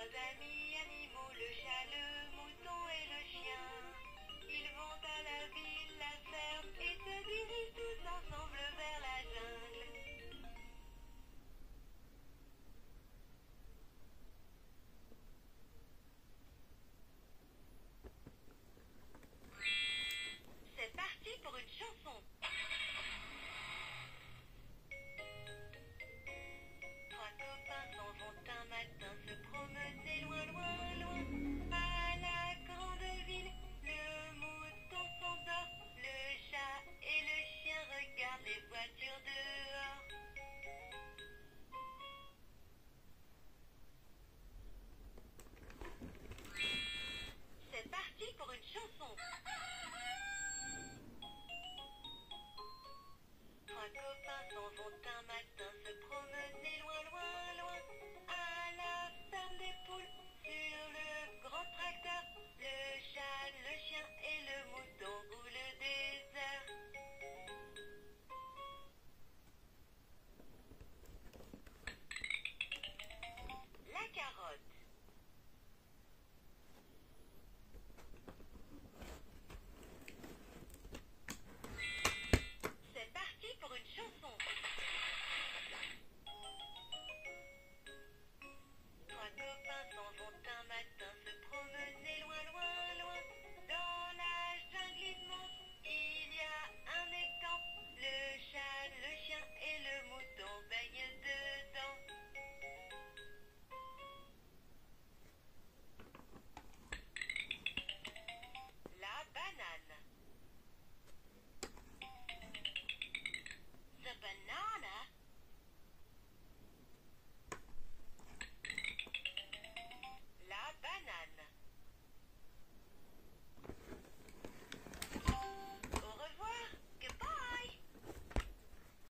trois amis animaux, Un matin